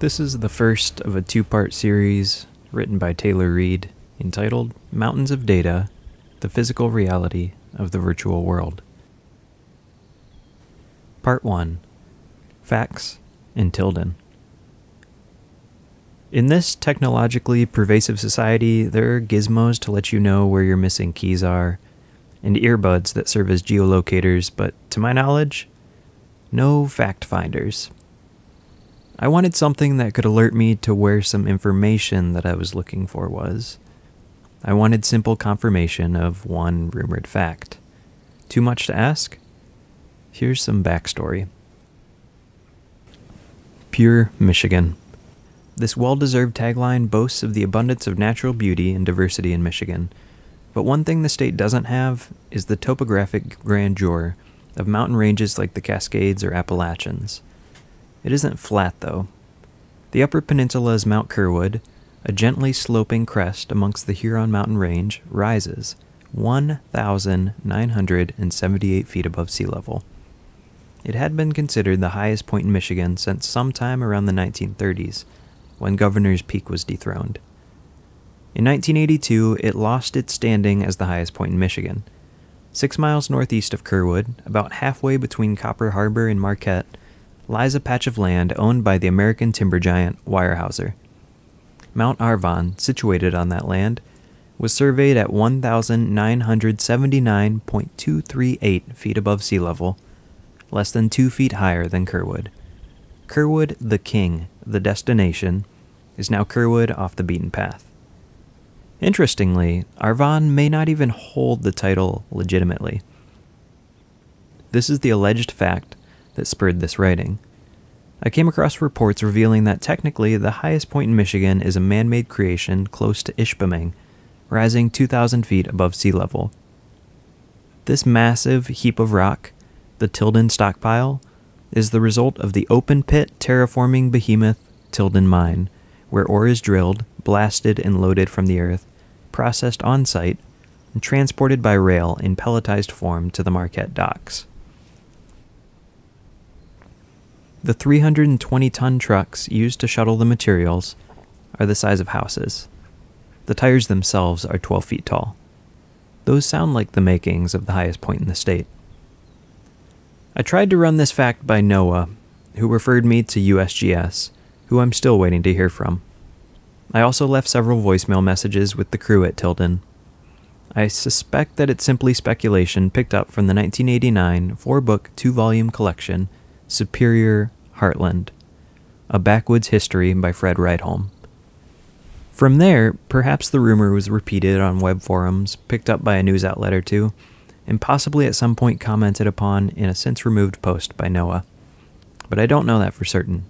This is the first of a two part series written by Taylor Reed entitled Mountains of Data The Physical Reality of the Virtual World. Part 1 Facts in Tilden. In this technologically pervasive society, there are gizmos to let you know where your missing keys are, and earbuds that serve as geolocators, but to my knowledge, no fact finders. I wanted something that could alert me to where some information that I was looking for was. I wanted simple confirmation of one rumored fact. Too much to ask? Here's some backstory. Pure Michigan. This well deserved tagline boasts of the abundance of natural beauty and diversity in Michigan. But one thing the state doesn't have is the topographic grandeur of mountain ranges like the Cascades or Appalachians. It isn't flat, though. The Upper Peninsula's Mount Curwood, a gently sloping crest amongst the Huron Mountain Range, rises 1,978 feet above sea level. It had been considered the highest point in Michigan since sometime around the 1930s, when Governor's Peak was dethroned. In 1982, it lost its standing as the highest point in Michigan. Six miles northeast of Curwood, about halfway between Copper Harbor and Marquette, lies a patch of land owned by the American timber giant Weyerhaeuser. Mount Arvon, situated on that land, was surveyed at 1,979.238 feet above sea level, less than two feet higher than Curwood. Curwood, the king, the destination, is now Curwood off the beaten path. Interestingly, Arvon may not even hold the title legitimately. This is the alleged fact that spurred this writing. I came across reports revealing that technically the highest point in Michigan is a man made creation close to Ishpeming, rising 2,000 feet above sea level. This massive heap of rock, the Tilden stockpile, is the result of the open pit terraforming behemoth Tilden Mine, where ore is drilled, blasted, and loaded from the earth, processed on site, and transported by rail in pelletized form to the Marquette docks. The 320 ton trucks used to shuttle the materials are the size of houses. The tires themselves are 12 feet tall. Those sound like the makings of the highest point in the state. I tried to run this fact by NOAA, who referred me to USGS, who I'm still waiting to hear from. I also left several voicemail messages with the crew at Tilden. I suspect that it's simply speculation picked up from the 1989 four book, two volume collection Superior Heartland, A Backwoods History by Fred Rydholm. From there, perhaps the rumor was repeated on web forums, picked up by a news outlet or two, and possibly at some point commented upon in a since removed post by NOAA. But I don't know that for certain.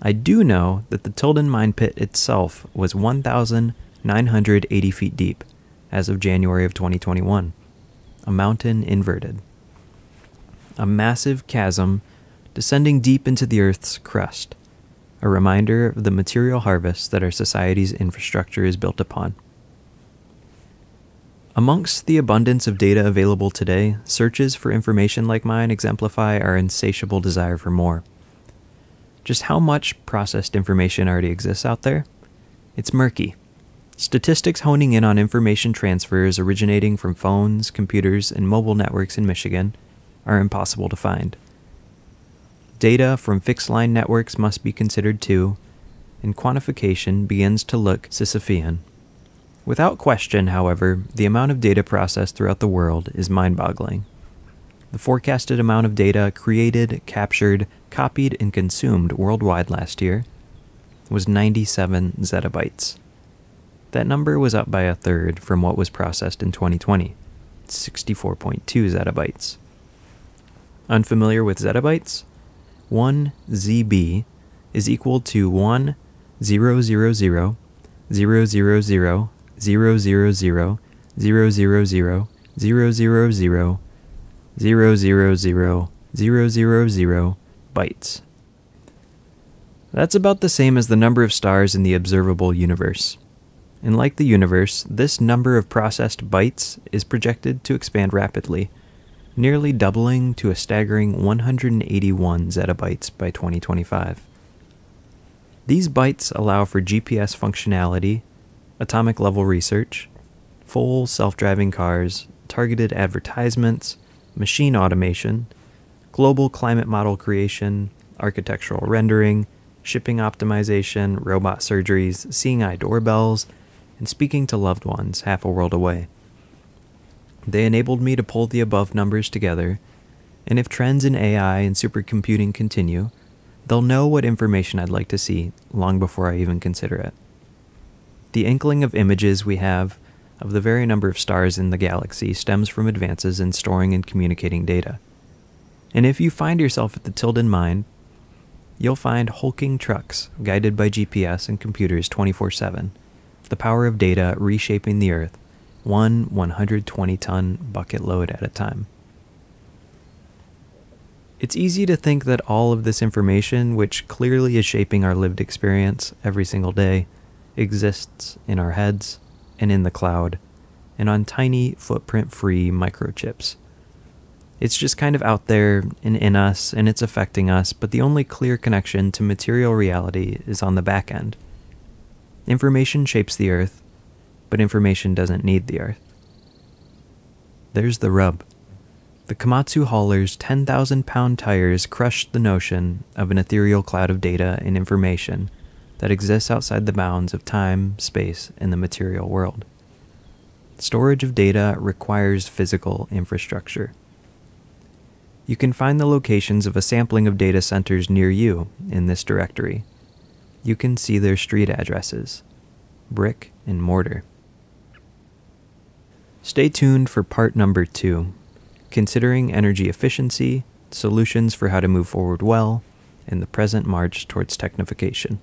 I do know that the Tilden mine pit itself was 1,980 feet deep as of January of 2021, a mountain inverted. A massive chasm descending deep into the Earth's crust, a reminder of the material harvest that our society's infrastructure is built upon. Amongst the abundance of data available today, searches for information like mine exemplify our insatiable desire for more. Just how much processed information already exists out there? It's murky. Statistics honing in on information transfers originating from phones, computers, and mobile networks in Michigan are impossible to find. Data from fixed line networks must be considered too, and quantification begins to look Sisyphean. Without question, however, the amount of data processed throughout the world is mind boggling. The forecasted amount of data created, captured, copied, and consumed worldwide last year was 97 zettabytes. That number was up by a third from what was processed in 2020, 64.2 zettabytes. Unfamiliar with zettabytes? 1 ZB is equal to 1 000 000 000 000 000 000 000 000 bytes. That's about the same as the number of stars in the observable universe. And like the universe, this number of processed bytes is projected to expand rapidly nearly doubling to a staggering 181 zettabytes by 2025. These bytes allow for GPS functionality, atomic level research, full self driving cars, targeted advertisements, machine automation, global climate model creation, architectural rendering, shipping optimization, robot surgeries, seeing eye doorbells, and speaking to loved ones half a world away. They enabled me to pull the above numbers together, and if trends in AI and supercomputing continue, they'll know what information I'd like to see long before I even consider it. The inkling of images we have of the very number of stars in the galaxy stems from advances in storing and communicating data. And if you find yourself at the Tilden mine, you'll find hulking trucks guided by GPS and computers 24 7, the power of data reshaping the Earth, one 120 ton bucket load at a time. It's easy to think that all of this information, which clearly is shaping our lived experience every single day, exists in our heads and in the cloud and on tiny footprint free microchips. It's just kind of out there and in us and it's affecting us, but the only clear connection to material reality is on the back end. Information shapes the earth, but information doesn't need the earth. There's the rub. The Komatsu hauler's 10,000 pound tires crushed the notion of an ethereal cloud of data and information that exists outside the bounds of time, space, and the material world. Storage of data requires physical infrastructure. You can find the locations of a sampling of data centers near you in this directory. You can see their street addresses brick and mortar. Stay tuned for part number two considering energy efficiency, solutions for how to move forward well, and the present march towards technification.